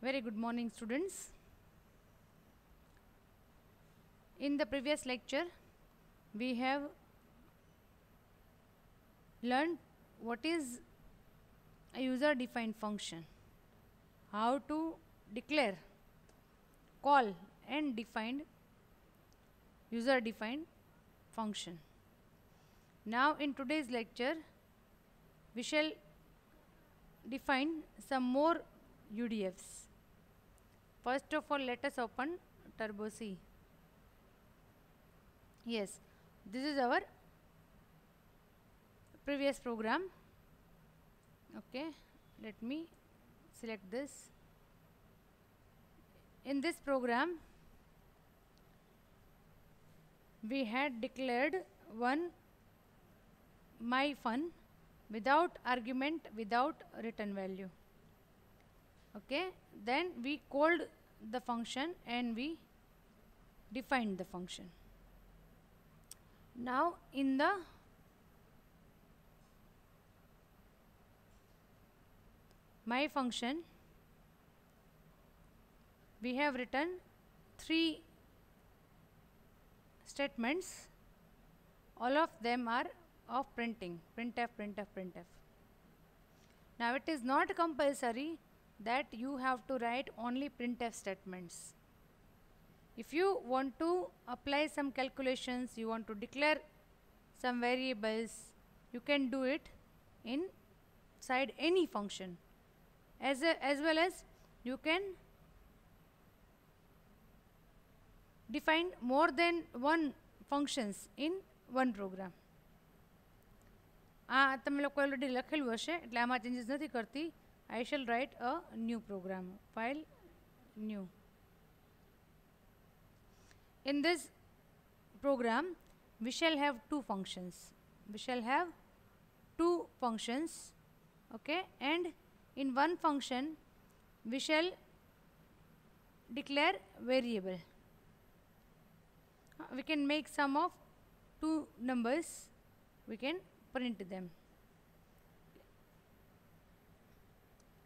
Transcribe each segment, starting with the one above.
Very good morning, students. In the previous lecture, we have learned what is a user defined function, how to declare, call, and define user defined function. Now, in today's lecture, we shall define some more UDFs. First of all, let us open Turbo C. Yes, this is our previous program. Okay, let me select this. In this program, we had declared one my fun without argument without return value okay? Then we called the function and we defined the function. Now in the my function we have written three statements. All of them are of printing. Printf printf printf. Now it is not compulsory that you have to write only printf statements if you want to apply some calculations you want to declare some variables you can do it inside any function as a, as well as you can define more than one functions in one program આ તમે લોકો already લખેલું હશે એટલે આમાં changes નથી કરતી I shall write a new program file new. In this program we shall have two functions. We shall have two functions okay and in one function we shall declare variable. We can make sum of two numbers. We can print them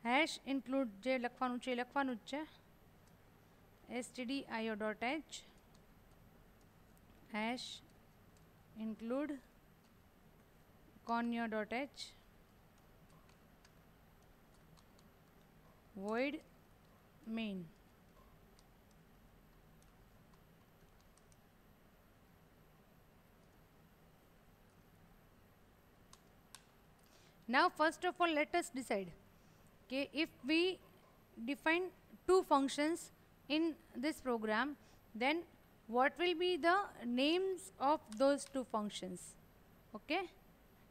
hash include જે લખવાનું છે એ લખવાનું જ છે. S T D IO dot H hash include conio dot H void main. Now, first of all, let us okay if we define two functions in this program then what will be the names of those two functions okay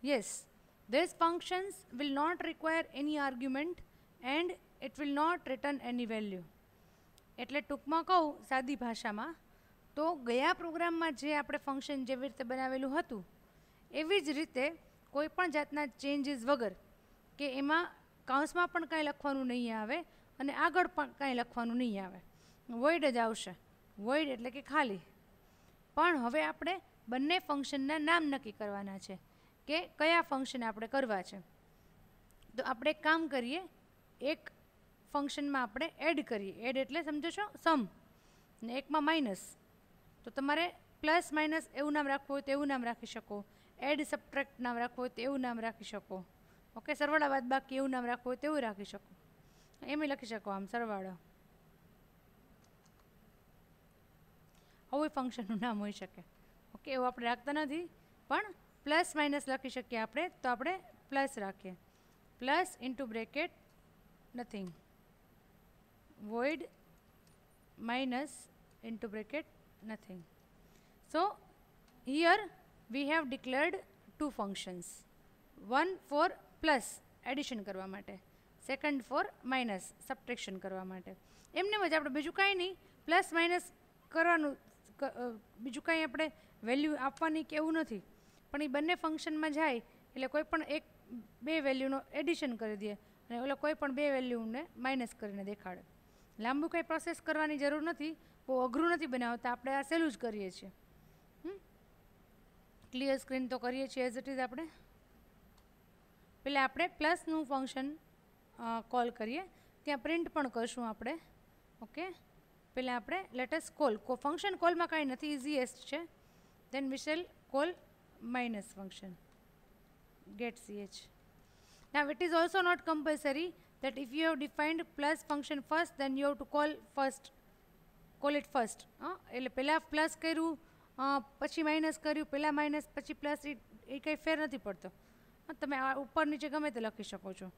yes these functions will not require any argument and it will not return any value એટલે ટૂંકમાં કહું સાદી ભાષામાં તો ગયા પ્રોગ્રામમાં જે આપણે ફંક્શન જેવી રીતે બનાવેલું હતું એવી જ રીતે કોઈ પણ જાતના ચેન્જીસ વગર કે એમાં કૌંસમાં પણ કાંઈ લખવાનું નહીં આવે અને આગળ પણ કાંઈ લખવાનું નહીં આવે. વોઇડ જ આવશે. વોઇડ એટલે કે ખાલી. પણ હવે આપણે બંને ફંક્શનના નામ નક્કી કરવાના છે કે કયા ફંક્શન આપણે કરવા છે. તો આપણે એક કામ કરીએ, એક ફંક્શનમાં આપણે એડ કરીએ. એડ એટલે સમજો છો? સમ ને એકમાં માઇનસ તો તમારે પ્લસ માઇનસ એવું નામ રાખવું હોય તો એવું નામ રાખી શકો. એડ સબટ્રેક્ટ નામ રાખવું હોય તો એવું નામ રાખી શકો. ઓકે, સરવાળા બાદ બાકી એવું નામ રાખવું હોય તેવું રાખી શકો. એમ લખી શકો આમ, સરવાળો. આવું ફંક્શનનું નામ હોઈ શકે. ઓકે, એવું આપણે રાખતા નથી, પણ પ્લસ માઇનસ લખી શકીએ આપણે, તો આપણે પ્લસ રાખીએ. Plus into bracket nothing void minus into bracket nothing so here we have declared two functions. One for plus addition કરવા માટે. સેકન્ડ ફોર માઇનસ સબટ્રેક્શન કરવા માટે. એમને જ આપણે બીજું કાંઈ નહીં, પ્લસ માઇનસ કરવાનું બીજું કાંઈ આપણે વેલ્યુ આપવાની કે એવું નથી. પણ એ બંને ફંક્શનમાં જાય, એટલે કોઈ પણ એક, બે વેલ્યુનો એડિશન કરી દે અને ઓલો કોઈ પણ બે વેલ્યુને માઇનસ કરીને દેખાડે. લાંબુ કંઈ પ્રોસેસ કરવાની જરૂર નથી, બહુ અઘરું નથી બનાવતા, આપણે આ સહેલું જ કરીએ છીએ. ક્લિયર સ્ક્રીન તો કરીએ છીએ એઝ ઇટ ઇઝ આપણે. પહેલાં આપણે પ્લસનું ફંક્શન કોલ કરીએ. ત્યાં પ્રિન્ટ પણ કરશું આપણે. ઓકે પહેલાં આપણે લેટસ કોલ કો ફંક્શન કોલમાં કાંઈ નથી ઇઝીએસ્ટ છે. Then we shall call minus function get ch. Now, it is also not compulsory that if you have defined plus function first, then you have to call first. Call it first. એટલે પહેલાં plus કર્યું પછી minus કર્યું પહેલાં minus પછી plus એ કંઈ ફેર નથી પડતો. તમે આ ઉપર નીચે ગમે તે લખી શકો છો.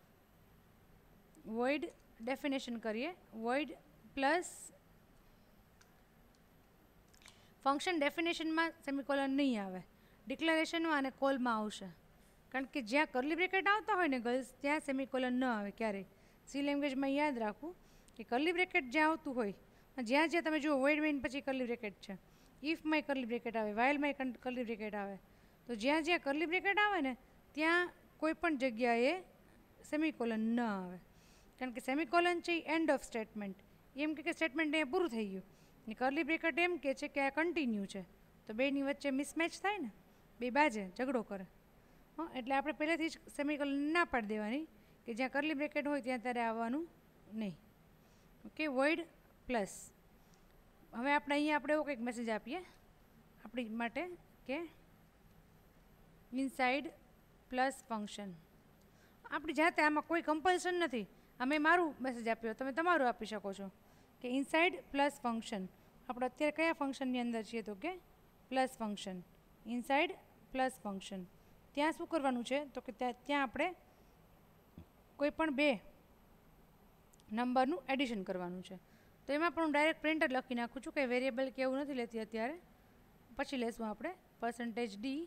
વોઇડ ડેફિનેશન કરીએ. વોઇડ પ્લસ ફંક્શન ડેફિનેશનમાં સેમિકોલન નહીં આવે. ડિક્લેરેશનમાં અને કોલમાં આવશે. કારણ કે જ્યાં કરલી બ્રેકેટ આવતા હોય ને ગર્લ્સ ત્યાં સેમિકોલન ન આવે ક્યારેય. સી લેંગ્વેજમાં યાદ રાખવું કે કરલી બ્રેકેટ જ્યાં આવતું હોય જ્યાં જ્યાં તમે જુઓ વોઇડ મેઇન પછી કરલી બ્રેકેટ છે. ઇફ માય કરલી બ્રેકેટ આવે વાઇલ માય કરલી બ્રેકેટ આવે. તો જ્યાં જ્યાં કરલી બ્રેકેટ આવે ને ત્યાં કોઈ પણ જગ્યાએ સેમિકોલન ન આવે. કારણ કે સેમિકોલન છે એ એન્ડ ઓફ સ્ટેટમેન્ટ એમ કે સ્ટેટમેન્ટ અહીંયા પૂરું થઈ ગયું. ને કરલી બ્રેકેટ એમ કે છે કે આ કન્ટિન્યુ છે. તો બેની વચ્ચે મિસમેચ થાય ને, બે બાજે ઝઘડો કરે. હં, એટલે આપણે પહેલેથી જ સેમિકોલન ના પાડી દેવાની કે જ્યાં કરલી બ્રેકેટ હોય ત્યાં ત્યારે આવવાનું નહીં. ઓકે વોઇડ પ્લસ હવે આપણે અહીંયા આપણે એવો કંઈક મેસેજ આપીએ. આપણી માટે કે ઇનસાઇડ પ્લસ ફંક્શન. આપણી જાતે આમાં કોઈ કમ્પલ્શન નથી. અમે મારું મેસેજ આપ્યો, તમે તમારું આપી શકો છો કે ઇનસાઇડ પ્લસ ફંક્શન આપણે અત્યારે કયા ફંક્શનની અંદર છીએ તો કે plus function inside plus function ત્યાં શું કરવાનું છે? તો કે ત્યાં ત્યાં આપણે કોઈ પણ બે નંબરનું એડિશન કરવાનું છે. તો એમાં પણ હું ડાયરેક્ટ પ્રિન્ટર લખી નાખું છું કે વેરિયેબલ કે એવું નથી લેતી અત્યારે. પછી લેશું આપણે percentage D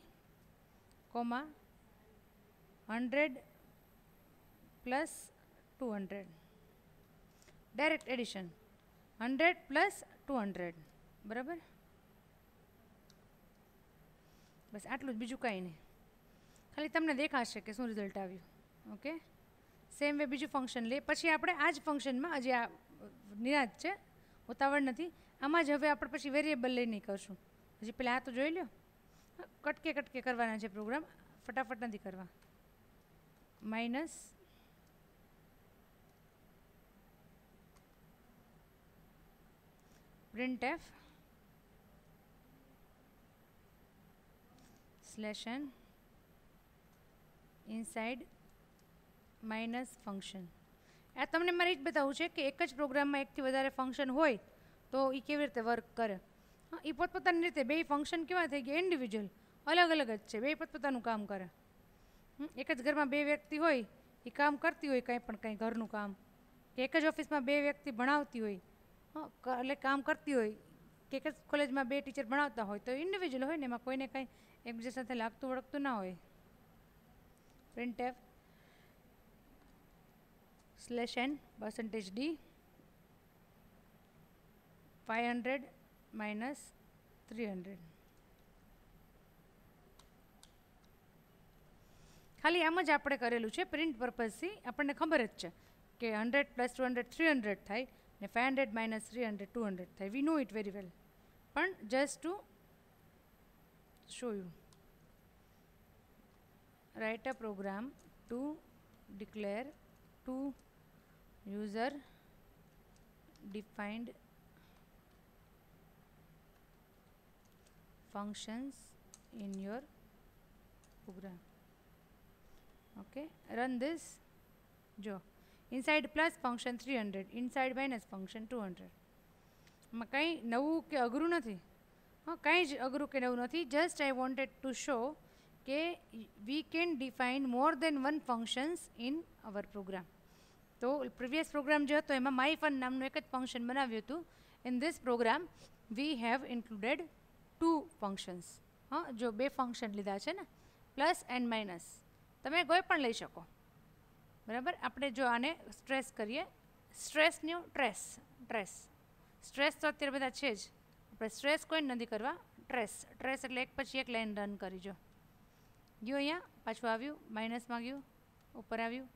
comma hundred plus two hundred direct addition hundred plus two hundred બરાબર? બસ આટલું જ, બીજું કાંઈ નહીં. ખાલી તમને દેખાશે કે શું રિઝલ્ટ આવ્યું. ઓકે સેમ વે બીજું ફંક્શન લે. પછી આપણે આ જ ફંક્શનમાં હજી આ નિરાજ છે, ઉતાવળ નથી. આમાં જ હવે આપણે પછી વેરિયેબલ લઈને કરશું. હજી પહેલાં આ તો જોઈ લ્યો. કટકે કટકે કરવાના છે પ્રોગ્રામ ફટાફટ નથી કરવા minus printf slash n inside minus function આ તમને મારે એ જ બતાવવું છે કે એક જ પ્રોગ્રામમાં એકથી વધારે ફંક્શન હોય તો એ કેવી રીતે વર્ક કરે? હા એ પોતપોતાની રીતે બે ફંક્શન કેવા થઈ ગયા? ઇન્ડિવિજ્યુઅલ અલગ અલગ જ છે. બે પોતપોતાનું કામ કરે. એક જ ઘરમાં બે વ્યક્તિ હોય, એ કામ કરતી હોય કંઈ પણ કંઈ ઘરનું કામ. કે એક જ ઓફિસમાં બે વ્યક્તિ ભણાવતી હોય એટલે કામ કરતી હોય, કે એક જ કોલેજમાં બે ટીચર ભણાવતા હોય, તો ઇન્ડિવિજ્યુઅલ હોય ને, એમાં કોઈને કંઈ એકબીજા સાથે લાગતું વળગતું ના હોય. Print F slash N percentage D five hundred minus three hundred ખાલી આમ જ આપણે કરેલું છે. પ્રિન્ટ પર્પઝથી આપણને ખબર જ છે કે hundred plus two hundred three hundred થાય ને five hundred minus three hundred two hundred થાય. We know it very well પણ just to show you. Write a program to declare two user defined functions in your program. Okay, run this. જો inside plus function three hundred inside minus function two hundred એમાં કંઈ નવું કે અઘરું નથી? હા, કાંઈ જ અઘરું કે નવું નથી. Just I wanted to show કે we can define more than one functions in our program તો પ્રિવિયસ પ્રોગ્રામ જે હતો, એમાં માય ફન નામનું એક જ ફંક્શન બનાવ્યું હતું. In this program we have included two functions હા, જો બે ફંક્શન લીધા છે ને પ્લસ એન્ડ માઇનસ તમે કોઈ પણ લઈ શકો. બરાબર? આપણે જો આને સ્ટ્રેસ કરીએ સ્ટ્રેસનું ટ્રેસ ટ્રેસ સ્ટ્રેસ તો અત્યારે બધા છે જ. આપણે સ્ટ્રેસ કોઈ નથી કરવા ટ્રેસ ટ્રેસ એટલે એક પછી એક લાઈન રન કરી જો. ગયું અહીંયા, પાછું આવ્યું માઇનસમાં ગયું ઉપર આવ્યું.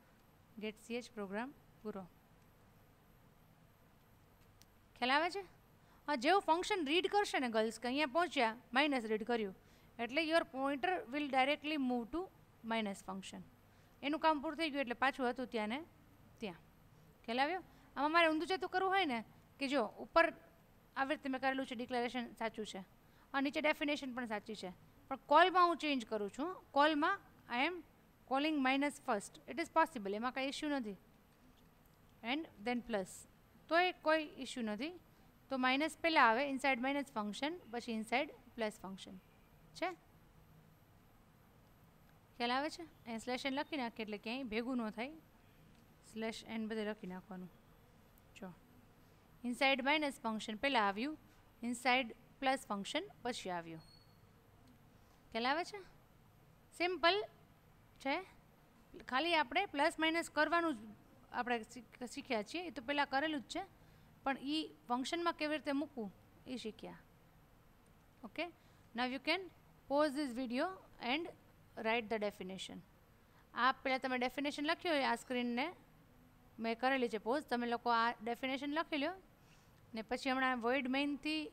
ગેટ સીએચ પ્રોગ્રામ પૂરો. ખ્યાલ આવે છે? હા, જેવું ફંક્શન રીડ કરશે ને ગર્લ્સ કે અહીંયા પહોંચ્યા માઇનસ રીડ કર્યું. એટલે your pointer will directly move to minus function એનું કામ પૂરું થઈ ગયું એટલે પાછું હતું ત્યાં ને ત્યાં. ખ્યાલ આવ્યો? આમાં મારે ઊંધું જતું કરવું હોય ને, કે જો ઉપર આવી રીતે મેં કરેલું છે ડિક્લેરેશન સાચું છે. અને નીચે ડેફિનેશન પણ સાચી છે. પણ કોલમાં હું ચેન્જ કરું છું. કોલમાં I am calling minus first it is possible એમાં કાંઈ ઇશ્યુ નથી. એન્ડ દેન પ્લસ તો એ કોઈ ઇશ્યુ નથી. તો માઇનસ પહેલાં આવે ઇનસાઇડ માઇનસ ફંક્શન પછી ઇનસાઇડ પ્લસ ફંક્શન છે? ખ્યાલ આવે છે? એ સ્લેશ એન લખી નાખીએ એટલે ક્યાંય ભેગું ન થાય. સ્લેશ એન બધે લખી નાખવાનું. જો. ઇનસાઇડ માઇનસ ફંક્શન પહેલાં આવ્યું ઇનસાઇડ પ્લસ ફંક્શન પછી આવ્યું. ખ્યાલ આવે છે? સિમ્પલ છે. ખાલી આપણે પ્લસ માઇનસ કરવાનું જ આપણે શીખ્યા છીએ. એ તો પહેલાં કરેલું જ છે. પણ એ ફંક્શનમાં કેવી રીતે મૂકવું? એ શીખ્યા. Okay now you can pause this video and write the definition આ પહેલાં તમે ડેફિનેશન લખ્યું હોય આ સ્ક્રીનને મેં કરેલી છે પોઝ તમે લોકો આ ડેફિનેશન લખી લો ને પછી હમણાં વોઇડ મેઇનથી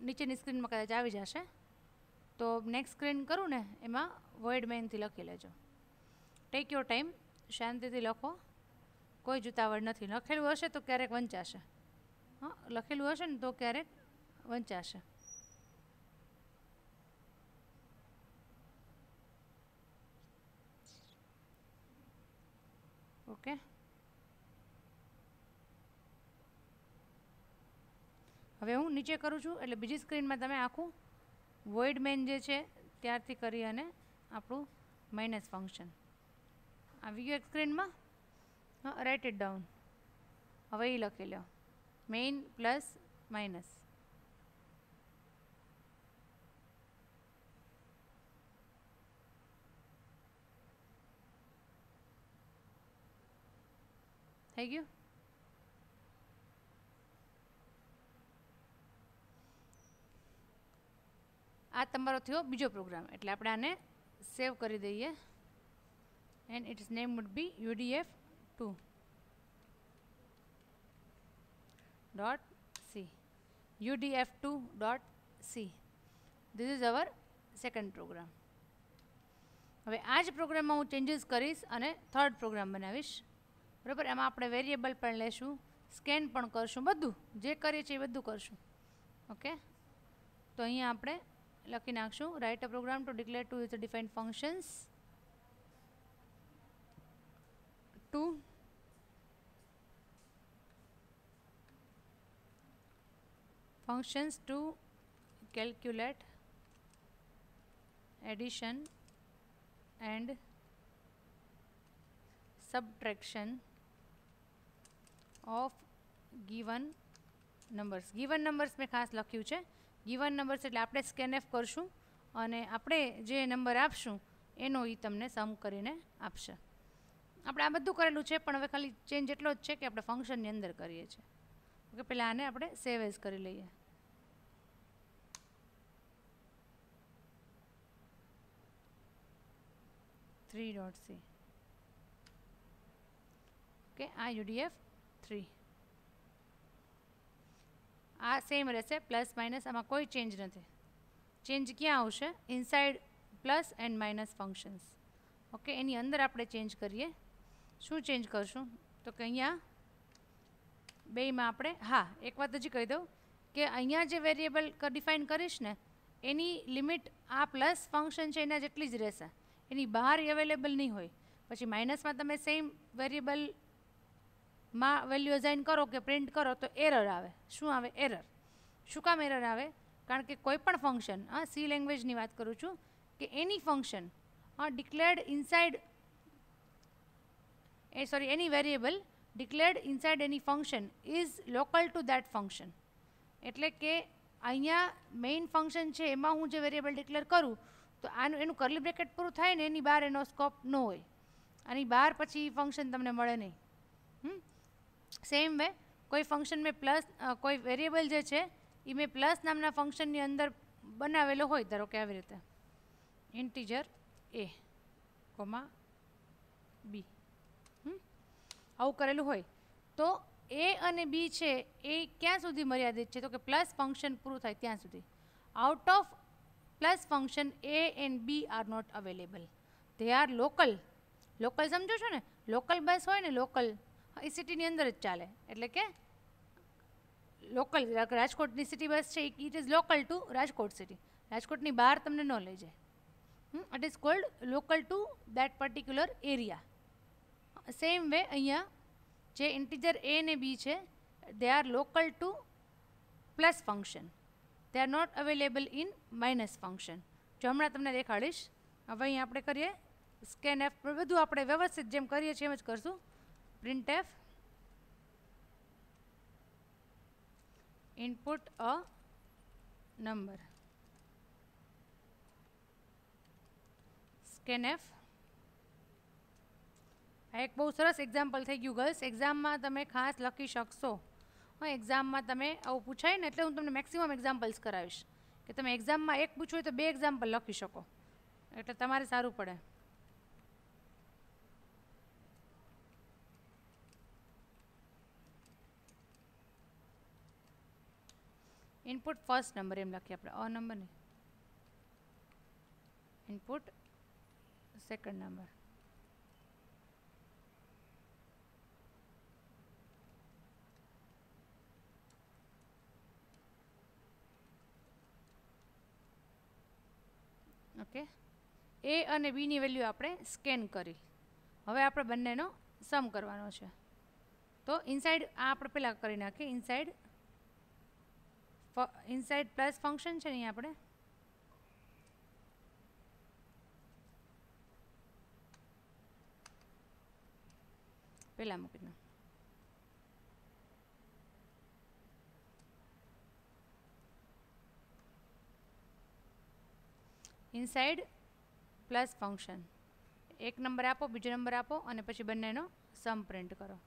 નીચેની સ્ક્રીનમાં કદાચ આવી જશે. તો નેક્સ્ટ સ્ક્રીન કરું ને, એમાં વોઇડ મેઇનથી લખી લેજો. ટેક યોર ટાઈમ શાંતિથી લખો. કોઈ જુતાવડ નથી. લખેલું હશે તો ક્યારેક વંચાશે. હા, લખેલું હશે ને તો ક્યારેક વંચાશે. ઓકે હવે હું નીચે કરું છું, એટલે બીજી સ્ક્રીનમાં તમે આખું વોઇડ મેન જે છે, ત્યારથી કરી અને આપણું માઇનસ ફંક્શન આવી ગયું એક સ્ક્રીનમાં રાઇટ ઇટ ડાઉન હવે એ લખી લો મેઇન પ્લસ માઇનસ થઈ ગયું આ તમારો થયો બીજો પ્રોગ્રામ. એટલે આપણે આને સેવ કરી દઈએ. And its name would be UDF two dot C UDF two dot C this is our second program હવે આ જ પ્રોગ્રામમાં હું ચેન્જીસ કરીશ અને થર્ડ પ્રોગ્રામ બનાવીશ. બરાબર? એમાં આપણે વેરિયેબલ પણ લેશું સ્કેન પણ કરશું, બધું. જે કરીએ છીએ એ બધું કરશું. ઓકે? તો અહીંયા આપણે લખી નાખશું write a program to declare two is define functions two functions to calculate addition and subtraction. Of given numbers given numbers મેં ખાસ લખ્યું છે. ગીવન નંબર્સ એટલે આપણે સ્કેનએફ કરશું અને આપણે જે નંબર આપશું, એનો એ તમને સમ કરીને આપશે. આપણે આ બધું કરેલું છે, પણ હવે ખાલી ચેન્જ એટલો જ છે કે આપણે ફંક્શનની અંદર કરીએ છીએ. ઓકે પહેલાં આને આપણે સેવ એઝ કરી લઈએ. થ્રી ડોટ સી ઓકે, આ યુડીએફ થ્રી આ સેમ રહેશે પ્લસ માઇનસ આમાં કોઈ ચેન્જ નથી. ચેન્જ ક્યાં આવશે? Inside plus and minus functions okay એની અંદર આપણે ચેન્જ કરીએ. શું ચેન્જ કરશું? તો કે અહીંયા બેયમાં આપણે, હા, એક વાત હજી કહી દઉં કે અહીંયા જે વેરિયેબલ ડિફાઇન કરીશ ને, એની લિમિટ આ પ્લસ ફંક્શન છે એના જેટલી જ રહેશે. એની બહાર અવેલેબલ નહીં હોય. પછી માઇનસમાં તમે સેમ વેરિયેબલ માં વેલ્યુ અસાઇન કરો કે પ્રિન્ટ કરો તો એરર આવે. શું આવે? એરર શું કામ એરર આવે? કારણ કે કોઈ પણ ફંક્શન હા સી લેંગ્વેજની વાત કરું છું, કે એની ફંક્શન હા declared inside a sorry any variable declared inside any function is local to that function એટલે કે અહીંયા મેઇન ફંક્શન છે, એમાં હું જે વેરિયેબલ ડિક્લેર કરું, તો આનું, એનું કરલી બ્રેકેટ પૂરું થાય ને એની બહાર એનો સ્કોપ ન હોય. આની બહાર પછી ફંક્શન તમને મળે નહીં. હમ? સેમ વે કોઈ ફંક્શન મેં પ્લસ કોઈ વેરિયેબલ જે છે એ મેં પ્લસ નામના ફંક્શનની અંદર બનાવેલો હોય, ધારો કે આવી રીતે. ઇન્ટીજર એ કોમા બી આવું કરેલું હોય. તો એ અને બી છે, એ ક્યાં સુધી મર્યાદિત છે? તો કે પ્લસ ફંક્શન પૂરું થાય ત્યાં સુધી. Out of plus function A and B are not available they are local local સમજો છો ને? લોકલ બસ હોય ને લોકલ એ સિટીની અંદર જ ચાલે. એટલે કે લોકલ રાજકોટની સિટી બસ છે it is local to Rajkot city રાજકોટની બહાર તમને ન લઈ જાય. It is called local to that particular area same way અહીંયા જે ઇન્ટીજર એ ને બી છે they are local to plus function they are not available in minus function જો હમણાં તમને દેખાડીશ, હવે અહીં આપણે કરીએ સ્કેન એફ બધું આપણે વ્યવસ્થિત જેમ કરીએ છીએ એમ જ કરશું. F input a number. Scanf આ એક બહુ સરસ એક્ઝામ્પલ થઈ ગયું ગર્લ્સ એક્ઝામમાં તમે ખાસ લખી શકશો. હા એક્ઝામમાં તમે આવું પૂછાય ને એટલે હું તમને મેક્સિમમ એક્ઝામ્પલ્સ કરાવીશ. કે તમે એક્ઝામમાં એક પૂછો હોય તો બે એક્ઝામ્પલ લખી શકો. એટલે તમારે સારું પડે. ઇનપુટ ફર્સ્ટ નંબર એમ લખીએ આપણે. અ નંબર ને input second number okay A અને બીની વેલ્યુ આપણે સ્કેન કરી. હવે આપણે બંનેનો સમ કરવાનો છે. તો ઇનસાઇડ આ આપણે પહેલાં કરી નાખીએ. ઇનસાઇડ ઇનસાઇડ પ્લસ ફંક્શન છે નહીં આપણે? પહેલાં મૂકી દઉં. ઇનસાઇડ પ્લસ ફંક્શન એક નંબર આપો, બીજો નંબર આપો અને પછી બંનેનો સમ પ્રિન્ટ કરો.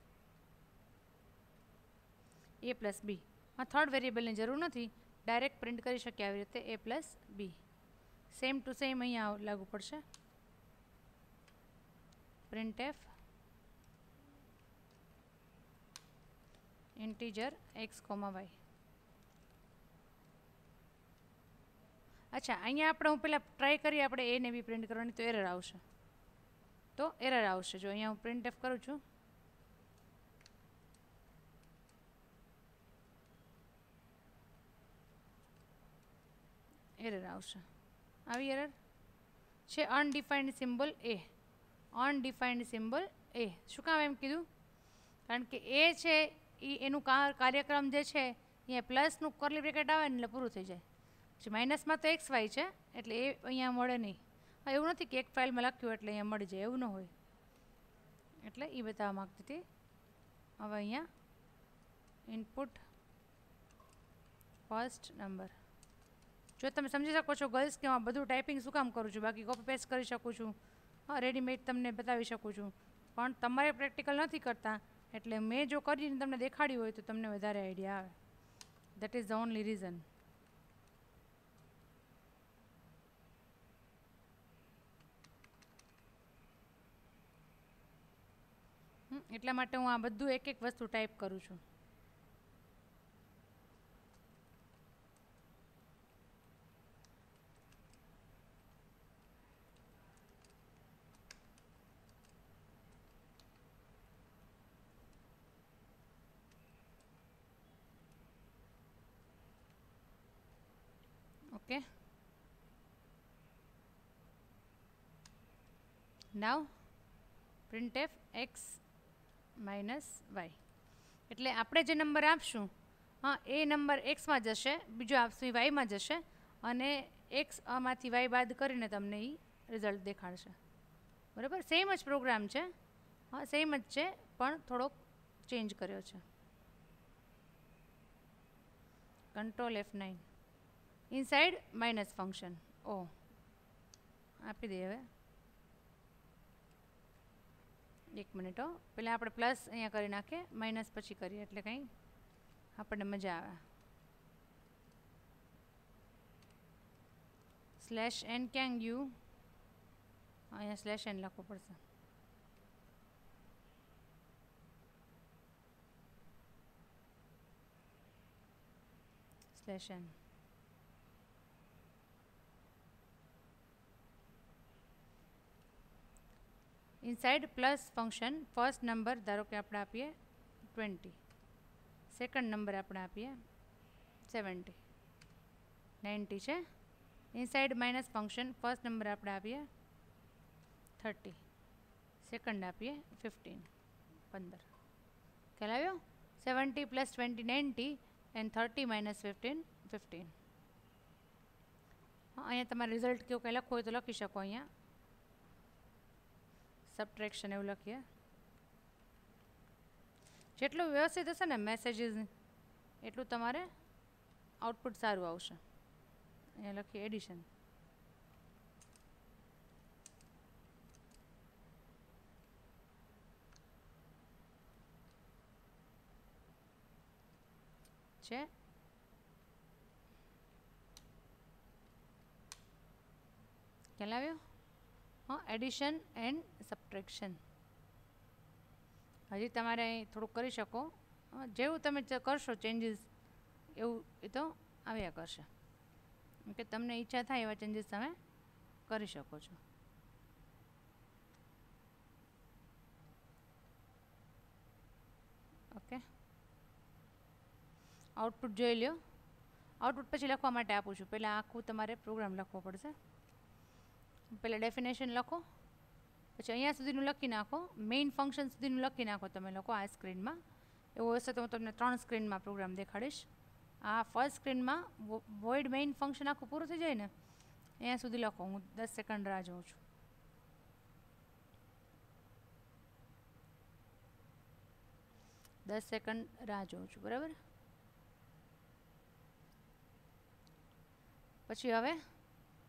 એ પ્લસ બી આ થર્ડ વેરિયેબલની જરૂર નથી. ડાયરેક્ટ પ્રિન્ટ કરી શકીએ આવી રીતે A plus B same to same અહીંયા લાગુ પડશે. Print F integer X comma Y અચ્છા, અહીંયા આપણે હું પહેલાં ટ્રાય કરીએ, આપણે એ ને બી પ્રિન્ટ કરવાની તો એરર આવશે. તો એરર આવશે. જો અહીંયા હું પ્રિન્ટ એફ કરું છું. એરર આવશે. આવી એરર છે અનડિફાઇન્ડ સિમ્બલ એ અનડિફાઇન્ડ સિમ્બલ એ શું કામ એમ કીધું? કારણ કે એ છે એ એનું કાર્યક્રમ જે છે એ પ્લસનું કરલી બ્રેકેટ આવે ને એટલે પૂરું થઈ જાય. પછી માઇનસમાં તો એક્સ વાય છે, એટલે એ અહીંયા મળે નહીં. એવું નથી કે એક ફાઇલમાં લખ્યું એટલે અહીંયા મળી જાય, એવું ન હોય. એટલે એ બતાવવા માગતી હતી. હવે અહીંયા ઇનપુટ ફર્સ્ટ નંબર જો તમે સમજી શકો છો ગર્લ્સ કે હું બધું ટાઈપિંગ શું કામ કરું છું? બાકી કોપી પેસ્ટ કરી શકું છું. હા રેડીમેડ તમને બતાવી શકું છું. પણ તમારે પ્રેક્ટિકલ નથી કરતા. એટલે મેં જો કરીને તમને દેખાડ્યું હોય તો તમને વધારે આઈડિયા આવે. That is the only reason એટલા માટે હું આ બધું એક એક વસ્તુ ટાઈપ કરું છું. Okay now printf x minus Y એટલે આપણે જે નંબર આપશું, હા, એ નંબર એક્સમાં જશે, બીજો આપશું એ વાયમાં જશે, અને એક્સ આમાંથી વાય બાદ કરીને તમને એ રિઝલ્ટ દેખાડશે. બરાબર? સેમ જ પ્રોગ્રામ છે. હા સેમ જ છે, પણ થોડોક ચેન્જ કર્યો છે. Control F nine inside minus function ઓ આપી દઈએ હવે. એક મિનિટ હો. પહેલાં આપણે પ્લસ અહીંયા કરી નાખીએ માઇનસ પછી કરીએ, એટલે કંઈ આપણને મજા આવે. સ્લેશ એન ક્યાં ગયું? અહીંયા સ્લેશ એન લખવું પડશે. Slash N inside plus function first number ધારો કે આપણે આપીએ ટ્વેન્ટી સેકન્ડ નંબર આપણે આપીએ સેવન્ટી નાઇન્ટી છે. Inside minus function first number આપણે આપીએ થર્ટી સેકન્ડ આપીએ ફિફ્ટીન પંદર. ખ્યાલ આવ્યો? Seventy plus twenty ninety and thirty minus fifteen fifteen અહીંયા તમારે રિઝલ્ટ કેવું કંઈ લખવું હોય તો લખી શકો અહીંયા. સબટ્રેક્શન એવું લખીએ. જેટલું વ્યવસ્થિત હશે ને મેસેજીસ એટલું તમારે આઉટપુટ સારું આવશે. અહીંયા લખીએ એડિશન છે? ખ્યાલ આવ્યો? એડિશન એન્ડ સબટ્રેક્શન હજી તમારે અહીં થોડુંક કરી શકો. જેવું તમે કરશો ચેન્જીસ એવું એ તો આવ્યા કરશે. કે તમને ઈચ્છા થાય એવા ચેન્જીસ તમે કરી શકો છો. ઓકે. આઉટપુટ જોઈ લ્યો. આઉટપુટ પછી લખવા માટે આપું છું. પહેલાં આખું તમારે પ્રોગ્રામ લખવો પડશે. પહેલાં ડેફિનેશન લખો. પછી અહીંયા સુધીનું લખી નાખો. મેઇન ફંક્શન સુધીનું લખી નાખો તમે લોકો આ સ્ક્રીનમાં એવું હશે તો હું તમને ત્રણ સ્ક્રીનમાં પ્રોગ્રામ દેખાડીશ. આ ફર્સ્ટ સ્ક્રીનમાં વોઇડ મેઇન ફંક્શન આખું પૂરું થઈ જાય ને, અહીંયા સુધી લખો. હું દસ સેકન્ડ રાહ જોઉં છું. દસ સેકન્ડ રાહ જોઉં છું, બરાબર? પછી હવે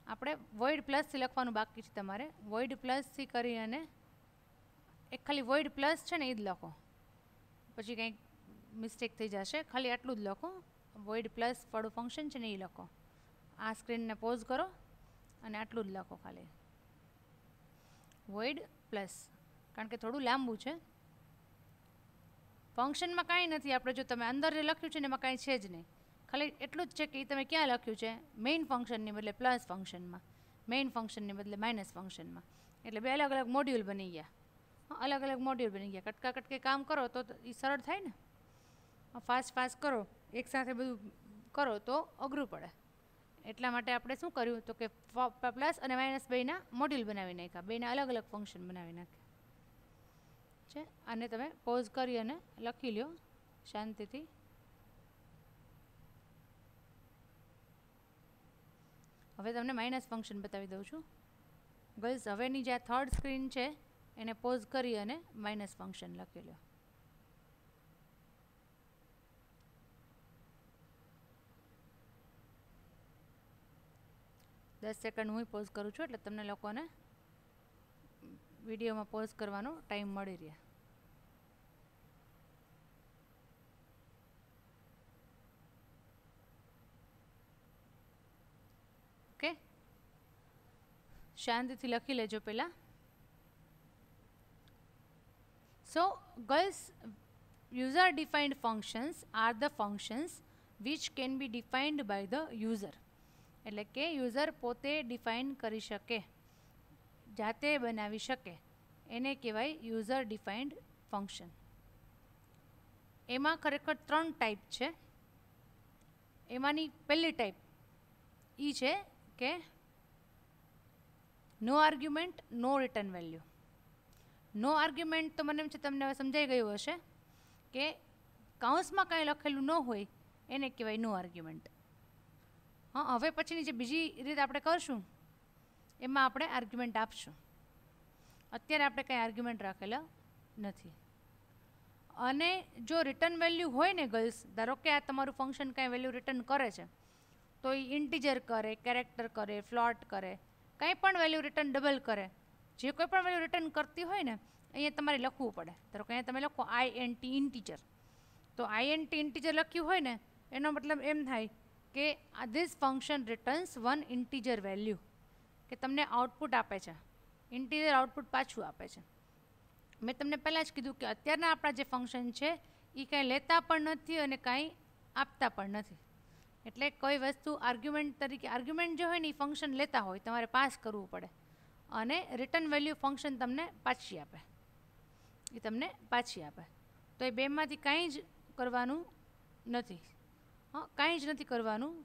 આપણે વોઇડ પ્લસથી લખવાનું બાકી છે તમારે. વોઇડ પ્લસથી કરી અને એક ખાલી વોઇડ પ્લસ છે ને એ જ લખો. પછી કંઈક મિસ્ટેક થઈ જશે. ખાલી આટલું જ લખો. વોઇડ પ્લસ વાળું ફંક્શન છે ને એ લખો. આ સ્ક્રીનને પોઝ કરો અને આટલું જ લખો ખાલી. વોઇડ પ્લસ કારણ કે થોડું લાંબુ છે. ફંક્શનમાં કાંઈ નથી. આપણે જો તમે અંદર જે લખ્યું છે ને એમાં કાંઈ છે જ નહીં. ખાલી એટલું જ છે કે એ તમે ક્યાં લખ્યું છે? મેઇન ફંક્શનની બદલે પ્લસ ફંક્શનમાં મેઇન ફંક્શનની બદલે માઇનસ ફંક્શનમાં એટલે બે અલગ અલગ મોડ્યુલ બની ગયા. અલગ અલગ મોડ્યુલ બની ગયા. કટકા કટકે કામ કરો તો એ સરળ થાય ને? ફાસ્ટ ફાસ્ટ કરો. એકસાથે બધું કરો તો અઘરું પડે. એટલા માટે આપણે શું કર્યું? તો કે પ્લસ અને માઇનસ બેના મોડ્યુલ બનાવી નાખ્યા. બેના અલગ અલગ ફંક્શન બનાવી નાખ્યા. છે? આને તમે પોઝ કરી અને લખી લ્યો શાંતિથી. હવે તમને માઇનસ ફંક્શન બતાવી દઉં છું. ગર્લ્સ હવેની જે આ થર્ડ સ્ક્રીન છે, એને પોઝ કરી અને માઇનસ ફંક્શન લખી લો દસ સેકન્ડ હું પોઝ કરું છું, એટલે તમને લોકોને વિડીયોમાં પોઝ કરવાનો ટાઈમ મળી રહે ઓકે શાંતિથી લખી લેજો પહેલાં. So girls user defined functions, are the functions which can be defined by the user. એટલે કે યુઝર પોતે ડિફાઇન કરી શકે, જાતે બનાવી શકે. એને કહેવાય યુઝર ડિફાઇન્ડ ફંક્શન એમાં ખરેખર ત્રણ ટાઈપ છે. એમાંની પહેલી ટાઈપ એ છે કે no argument no return value no argument તો મને એમ છે તમને હવે સમજાઈ ગયું હશે કે કાઉન્સમાં કાંઈ લખેલું ન હોય, એને કહેવાય નો આર્ગ્યુમેન્ટ હા, હવે પછીની જે બીજી રીત આપણે કરશું, એમાં આપણે આર્ગ્યુમેન્ટ આપશું. અત્યારે આપણે કંઈ આર્ગ્યુમેન્ટ રાખેલા નથી. અને જો રિટર્ન વેલ્યુ હોય ને ગર્લ્સ ધારો કે આ તમારું ફંક્શન કાંઈ વેલ્યુ રિટર્ન કરે છે, તો એ ઇન્ટીજર કરે કેરેક્ટર કરે ફ્લોટ કરે કંઈ પણ વેલ્યુ રિટર્ન ડબલ કરે. જે કોઈ પણ વેલ્યુ રિટર્ન કરતી હોય ને, અહીંયા તમારે લખવું પડે. ધારો કે અહીંયા તમે લખો આઈ એન ટી ઇન્ટીજર તો આઈ એન ટી ઇન્ટીજર લખ્યું હોય ને, એનો મતલબ એમ થાય કે this function returns one integer value કે તમને આઉટપુટ આપે છે. ઇન્ટીજર આઉટપુટ પાછું આપે છે. મેં તમને પહેલાં જ કીધું કે અત્યારના આપણા જે ફંક્શન છે એ કાંઈ લેતા પણ નથી અને કાંઈ આપતા પણ નથી. એટલે કોઈ વસ્તુ આર્ગ્યુમેન્ટ તરીકે આર્ગ્યુમેન્ટ જે હોય ને એ ફંક્શન લેતા હોય, તમારે પાસ કરવું પડે. અને રિટર્ન વેલ્યુ ફંક્શન તમને પાછી આપે. એ તમને પાછી આપે. તો એ બેમાંથી કાંઈ જ કરવાનું નથી. હા, કાંઈ જ નથી કરવાનું.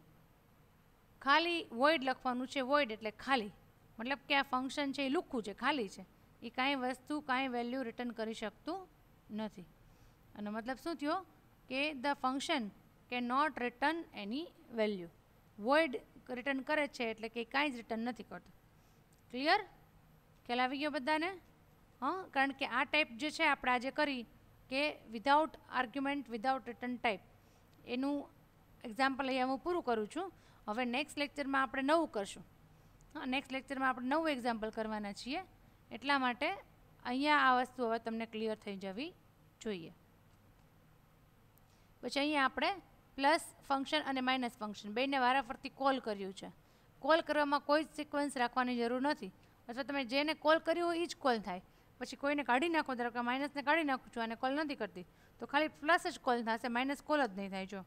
ખાલી વોઇડ લખવાનું છે વોઇડ એટલે ખાલી. મતલબ કે આ ફંક્શન છે એ લુખ્ખું છે, ખાલી છે. એ કાંઈ વસ્તુ, કાંઈ વેલ્યુ રિટર્ન કરી શકતું નથી. અને મતલબ શું થયો? કે the function can not return any value void return કરે છે એટલે કે કાંઈ જ રિટર્ન નથી કરતું. ક્લિયર ખ્યાલ આવી ગયો બધાને? હં, કારણ કે આ ટાઈપ જે છે આપણે આજે કરી કે without argument without return type એનું એક્ઝામ્પલ અહીંયા હું પૂરું કરું છું. હવે નેક્સ્ટ લેક્ચરમાં આપણે નવું કરશું. હા નેક્સ્ટ લેક્ચરમાં આપણે નવું એક્ઝામ્પલ કરવાના છીએ. એટલા માટે અહીંયા આ વસ્તુ હવે તમને ક્લિયર થઈ જવી જોઈએ. પછી અહીંયા આપણે પ્લસ ફંક્શન અને માઇનસ ફંક્શન બેને વારાફરતી કોલ કર્યું છે. કોલ કરવામાં કોઈ જ સિક્વન્સ રાખવાની જરૂર નથી. અથવા તમે જેને કોલ કર્યું હોય એ જ કોલ થાય. પછી કોઈને કાઢી નાખો, ધારો કે માઇનસને કાઢી નાખું છું અને કોલ નથી કરતી. તો ખાલી પ્લસ જ કોલ થશે માઇનસ કોલ જ નહીં થાય જો.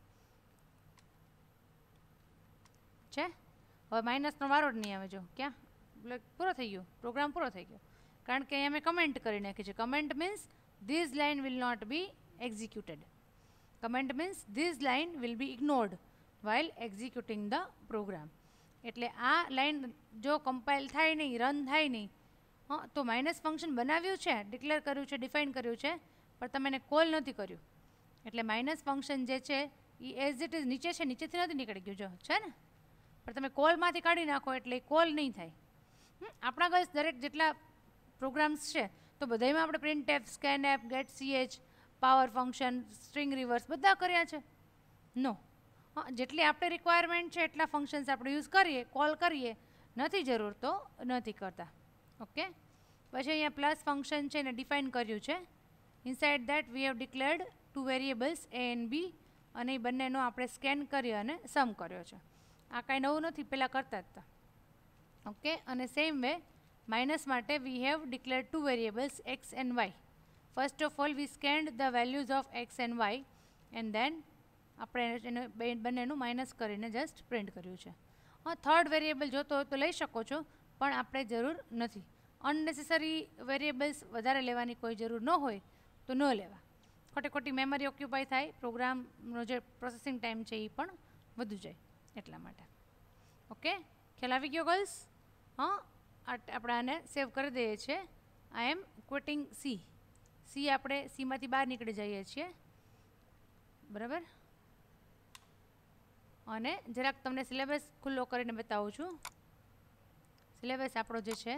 છે? હવે માઇનસનો વારો જ નહીં આવે જો. ક્યાં? એટલે પૂરો થઈ ગયો. પ્રોગ્રામ પૂરો થઈ ગયો. કારણ કે અહીંયા મેં કમેન્ટ કરી નાખી છે. Comment means these line will not be executed comment means these line will be ignored while executing the program એટલે આ લાઇન જો કમ્પાઇલ થાય નહીં રન થાય નહીં, હં, તો માઇનસ ફંક્શન બનાવ્યું છે ડિક્લેર કર્યું છે ડિફાઇન કર્યું છે, પણ તમે એને કોલ નથી કર્યું. એટલે માઇનસ ફંક્શન જે છે, એ એઝ ઇટ ઇઝ નીચે છે, નીચેથી નથી નીકળી ગયું, જો, છે ને? પણ તમે કોલમાંથી કાઢી નાખો એટલે કોલ નહીં થાય. આપણા ગર્લ્સ દરેક જેટલા પ્રોગ્રામ્સ છે, તો બધામાં આપણે print F scan F get CH power function, string reverse બધા કર્યા છે. નો. હા, જેટલી આપણે રિક્વાયરમેન્ટ છે, એટલા ફંક્શન્સ આપણે યુઝ કરીએ કોલ કરીએ, નથી જરૂર તો નથી કરતા. ઓકે? પછી અહીંયા પ્લસ ફંક્શન છે એને ડિફાઇન કર્યું છે. Inside that we have declared two variables A and B અને એ બંનેનો આપણે સ્કેન કર્યો અને સમ કર્યો છે. આ કાંઈ નવું નથી પહેલાં કરતા જ ઓકે? અને સેમ વે માઇનસ માટે we have declare two variables X and Y first of all we scanned the values of X and Y and then આપણે એને બંનેનું માઇનસ કરીને જસ્ટ પ્રિન્ટ કર્યું છે. હા થર્ડ વેરિયેબલ જોતો હોય તો લઈ શકો છો, પણ આપણે જરૂર નથી. અનનેસેસરી વેરિયેબલ્સ વધારે લેવાની કોઈ જરૂર ન હોય, તો ન લેવા. ખોટી ખોટી મેમરી ઓક્યુપાય થાય પ્રોગ્રામનો જે પ્રોસેસિંગ ટાઈમ છે એ પણ વધુ જાય, એટલા માટે. ઓકે ખ્યાલ આવી ગયો ગર્લ્સ હા આપણે આને સેવ કરી દઈએ છીએ. આઈ એમ ક્વિટિંગ સી સી આપણે સીમાંથી બહાર નીકળી જઈએ છીએ. બરાબર? અને જરાક તમને સિલેબસ ખુલ્લો કરીને બતાવું છું. સિલેબસ આપણો જે છે,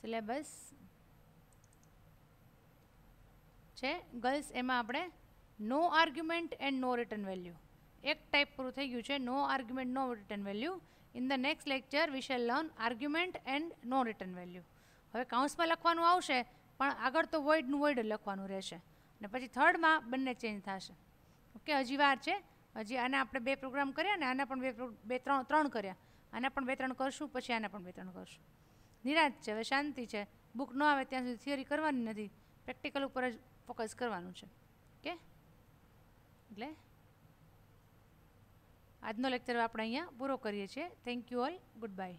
સિલેબસ છે, ગર્લ્સ એમાં આપણે no argument and no return value. એક ટાઈપ પૂરું થઈ ગયું છે, no argument, no return value. In the next lecture we shall learn argument and no return value હવે કાઉન્સમાં લખવાનું આવશે, પણ આગળ તો વોઇડનું વોઇડ લખવાનું રહેશે. અને પછી થર્ડમાં બંને ચેન્જ થશે. ઓકે હજી વાર છે. હજી આના આપણે બે પ્રોગ્રામ કર્યા ને આના પણ બે બે ત્રણ ત્રણ કર્યા. આના પણ બે, ત્રણ કરશું, પછી આના પણ બે, ત્રણ કરશું. નિરાશ છે, હવે શાંતિ છે. બુક ન આવે ત્યાં સુધી થિયરી કરવાની નથી. પ્રેક્ટિકલ ઉપર જ ફોકસ કરવાનું છે. ઓકે એટલે આજનો લેક્ચર આપણે અહીંયા પૂરો કરીએ છીએ. Thank you all goodbye